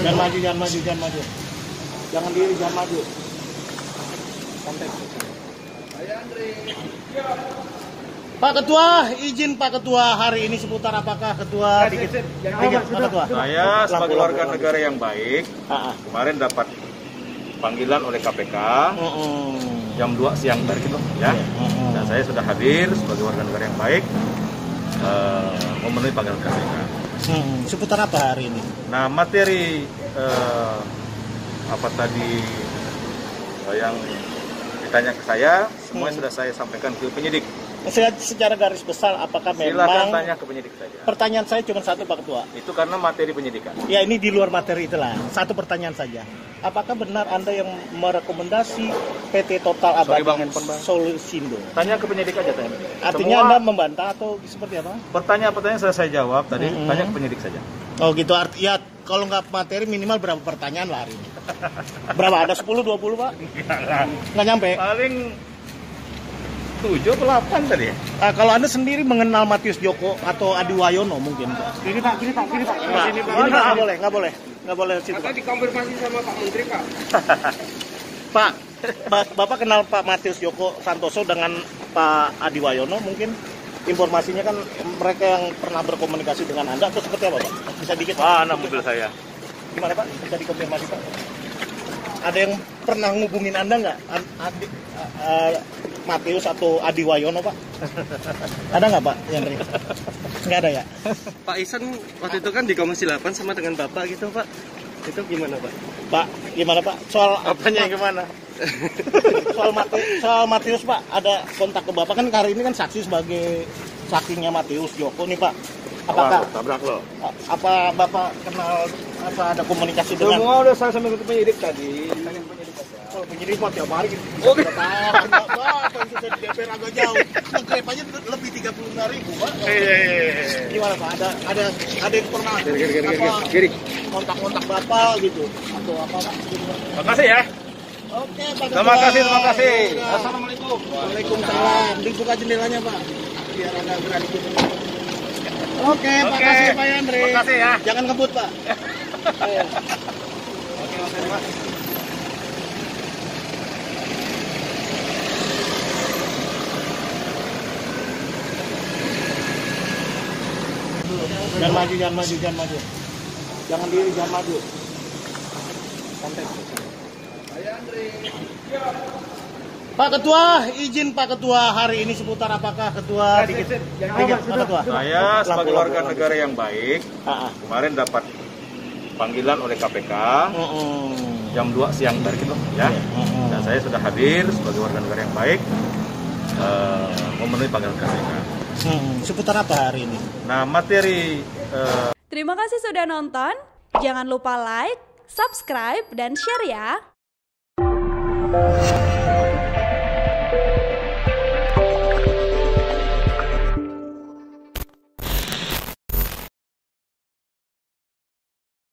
Jangan maju, jangan maju, jangan maju. Jangan diri, jangan maju. Santai. Pak Ketua, izin Pak Ketua hari ini seputar apakah Ketua dikit, dikit Pak Ketua? Saya sebagai warga negara yang baik, Ah, ah. kemarin dapat panggilan oleh KPK jam 2 siang tadi itu ya. Mm-mm. Dan saya sudah hadir sebagai warga negara yang baik eh, memenuhi panggilan KPK. Hmm, seputar apa hari ini? Nah, materi eh, apa tadi yang ditanya ke saya, semuanya Hmm. sudah saya sampaikan ke penyidik. Se- Secara garis besar, apakah Silakan memang tanya ke penyidik saja. pertanyaan saya cuma satu Pak Ketua. Itu karena materi penyidikan. Ya ini di luar materi itulah. Satu pertanyaan saja. Apakah benar Anda yang merekomendasi PT Total Abadi. Solusindo? Tanya ke penyidik aja tanya. Artinya Semua Anda membantah atau seperti apa? pertanyaan-pertanyaan sudah saya jawab tadi, Mm-mm. tanya ke penyidik saja. Oh gitu arti ya kalau nggak materi minimal berapa pertanyaan lah hari ini? Berapa ada 10 20 Pak? Nggak nyampe. Paling 7 atau 8 tadi ya? Ah, kalau Anda sendiri mengenal Matius Joko atau Adi Wayono mungkin Pak? Ini Pak, ini Pak, ini Pak. Pak, Sini, Pak. ini Pak, nggak boleh, nggak boleh, nggak boleh situ. Pak. dikonfirmasi sama Pak Menteri, Pak. Pak, Ba- Bapak kenal Pak Matius Joko Santoso dengan Pak Adi Wayono mungkin? Informasinya kan mereka yang pernah berkomunikasi dengan Anda atau seperti apa Pak? Bisa dikit Pak? Mana mobil saya? Gimana Pak? Bisa dikonfirmasi Pak? Ada yang pernah ngubungin Anda nggak? Ad- Adi, a- a- Matius atau Adi Wayono Pak? Ada nggak Pak? Yandri? Nggak ada ya? Pak Isan waktu itu kan di Komisi 8 sama dengan Bapak gitu, Pak. Itu gimana, Pak? Pak, gimana Pak? Soal Apanya yang gimana? soal Matius, soal Matius Pak, ada kontak ke Bapak kan hari ini kan saksi sebagai saksinya Matius Joko nih Pak. Apakah tabrak lo? apa Bapak kenal apa ada komunikasi dengan Semua udah saya sampai ke penyidik tadi. Tanya penyidik Oh, penyidik Pak tiap hari gitu. Oh, Udah tahu, Pak. Bapak itu saya di DPR agak jauh. Ngegrep aja lebih 35 ribu, Pak. Gimana Pak? Ada ada ada yang pernah Giri, giri, giri, giri, kontak-kontak Bapak gitu atau apa Pak? Terima kasih ya. Oke, Pak. Terima kasih, terima kasih. Assalamualaikum. Waalaikumsalam. Dibuka jendelanya, Pak. Biar ada berani gitu. Oke, Pak Oke. kasih Pak Yandri. Terima kasih ya. Jangan ngebut, Pak. Ayo. Jangan maju, jangan maju, jangan maju. Jangan diri, jangan maju. Santai. Pak Ketua, izin Pak Ketua hari ini seputar apakah Ketua dikit, dikit Pak Ketua. Saya sebagai warga negara yang baik, Ah, ah. kemarin dapat panggilan oleh KPK jam 2 siang tadi itu ya. Saya sudah hadir sebagai warga negara yang baik eh, memenuhi panggilan KPK. Hmm, seputar apa hari ini? Nah, materi eh, Terima kasih sudah nonton. Jangan lupa like, subscribe, dan share ya.